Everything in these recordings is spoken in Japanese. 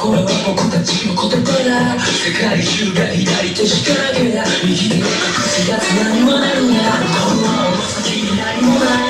これは僕たちの言葉だ世界中が左としか右手隠すやつ何もなこのまま先に何もない。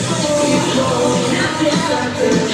Thank you.